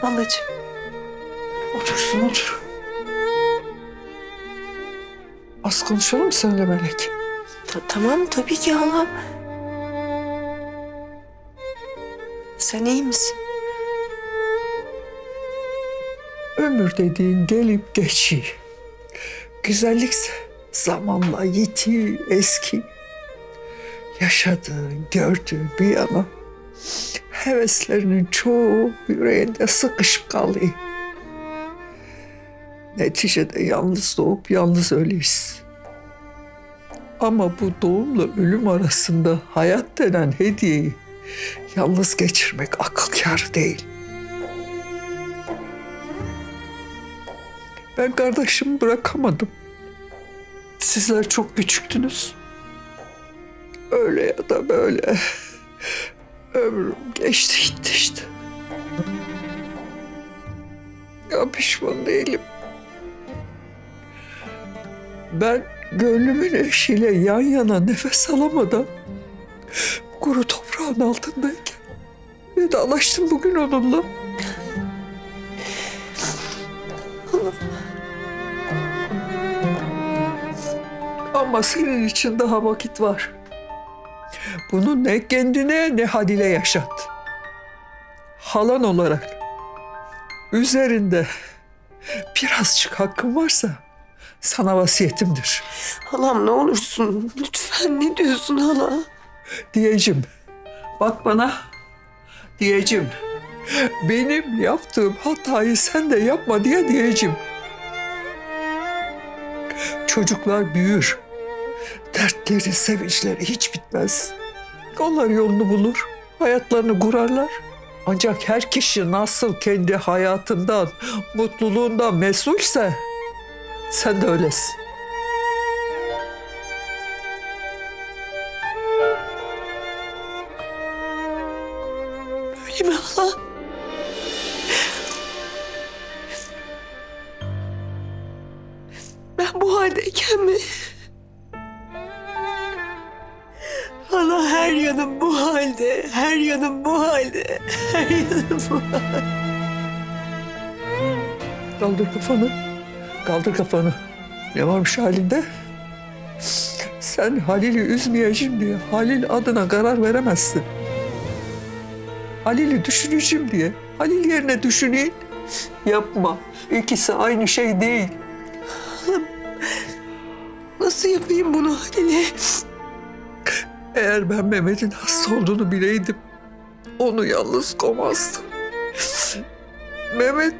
halacığım. Otursun otur. Az konuşalım seninle Melek. Ta- tamam tabii ki halam. Sen iyi misin? Ömür dediğin gelip geçiyor. Güzellikse zamanla yitiyor, eski. Yaşadığın, gördüğün bir yana heveslerinin çoğu yüreğinde sıkışıp kalıyor. Neticede yalnız doğup yalnız ölüyüz. Ama bu doğumla ölüm arasında hayat denen hediyeyi yalnız geçirmek akıl kârı değil. Ben kardeşimi bırakamadım. Sizler çok küçüktünüz. Öyle ya da böyle. Ömrüm geçti gitti işte. Ya pişman değilim. Ben gönlümün eşiyle yan yana nefes alamadan kuru toprağın altındayken vedalaştım bugün onunla. Ama senin için daha vakit var. Bunu ne kendine ne Halil'e yaşat. Halan olarak üzerinde birazcık hakkın varsa sana vasiyetimdir. Halam ne olursun lütfen ne diyorsun hala? Diyeceğim. Bak bana. Diyeceğim. Benim yaptığım hatayı sen de yapma diye diyeceğim. Çocuklar büyür. Dertleri, sevinçleri hiç bitmez. Onlar yolunu bulur. Hayatlarını kurarlar. Ancak her kişi nasıl kendi hayatından, mutluluğundan mesulse sen de öylesin. Öyle mi hala? Ben bu haldeyken mi? Yanım bu halde, her yanım bu halde, her yanım bu halde. Kaldır kafanı. Kaldır kafanı. Ne varmış halinde? Sen Halil'i üzmeyeceğim diye Halil adına karar veremezsin. Halil'i düşüneceğim diye Halil yerine düşüneyim. Yapma. İkisi aynı şey değil. Nasıl yapayım bunu Halil'e? Eğer ben Mehmet'in hasta olduğunu bileydim onu yalnız kovmazdım. Mehmet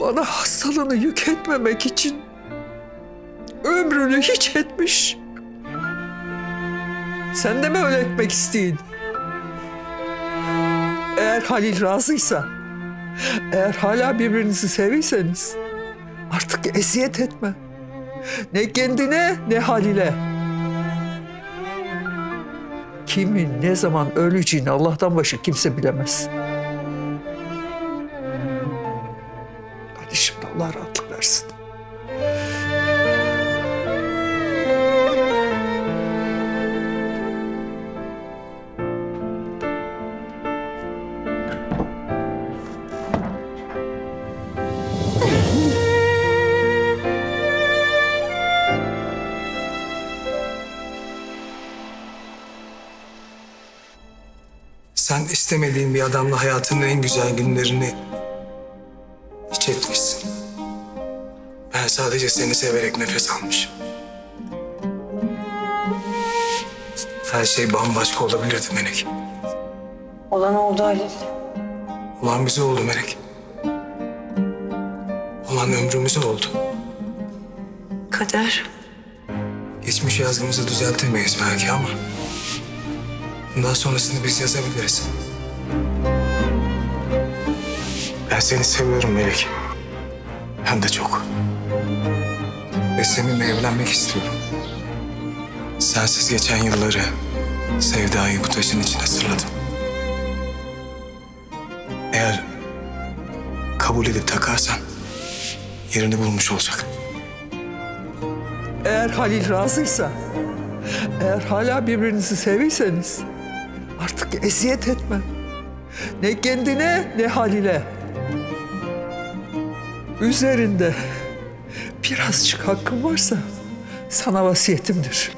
bana hastalığını yük etmemek için ömrünü hiç etmiş. Sen de mi öyle etmek isteyin? Eğer Halil razıysa, eğer hala birbirinizi seviyseniz artık eziyet etme. Ne kendine ne Halil'e. Kimin ne zaman öleceğini Allah'tan başka kimse bilemez. Sen istemediğin bir adamla hayatının en güzel günlerini hiç etmişsin. Ben sadece seni severek nefes almışım. Her şey bambaşka olabilirdi Melek. Olan oldu Halil. Olan bize oldu Melek. Olan ömrümüze oldu. Kader. Geçmiş yazgımızı düzeltemeyiz belki ama... ...bundan sonrasını biz yazabiliriz. Ben seni seviyorum Melek. Hem de çok. Ve seninle evlenmek istiyorum. Sensiz geçen yılları, sevdayı bu taşın içine sırladım. Eğer kabul edip takarsan yerini bulmuş olacak. Eğer Halil razıysa, eğer hala birbirinizi seviyseniz Artık eziyet etme. Ne kendine ne haline. Üzerinde birazcık hakkım varsa sana vasiyetimdir.